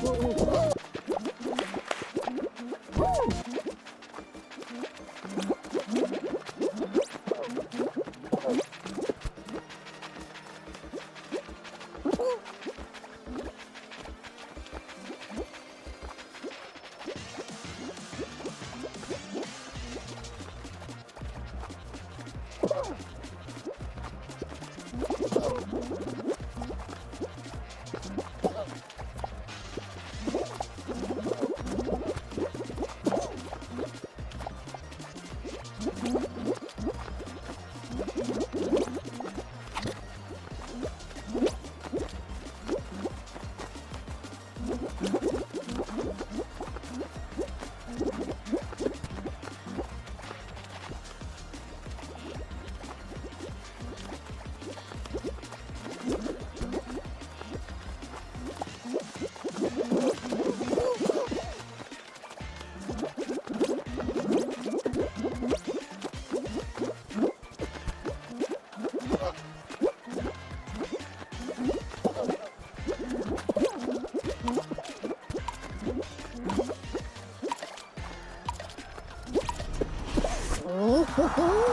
我我 Woohoo!